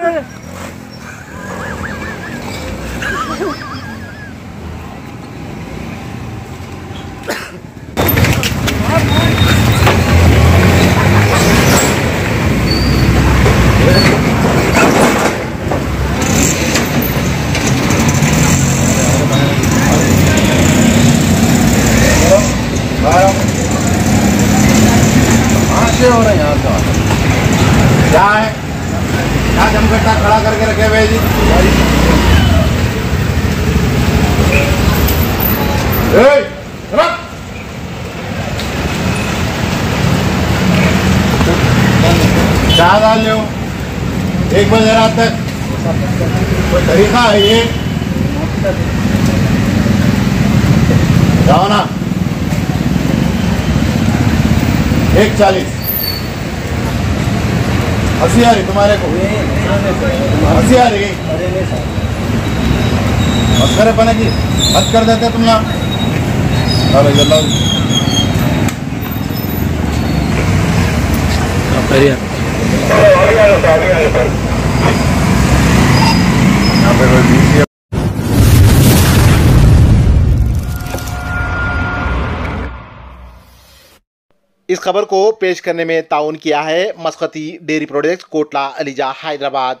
हादसे हो रहे हैं यहाँ तो क्या है क्या जमघटा खड़ा करके रखे हुए जी। डाल रहे हो। एक बजे रात तक कोई तरीका है ये। जाओ ना। एक चालीस। हँसी आ रही तुम्हारे को हँसी आ रही मत करे पने की। मत कर देते तुम ना अरे जल्ला इस खबर को पेश करने में ताउन किया है मस्कती डेयरी प्रोडक्ट्स, कोटला, अलीजा, हैदराबाद।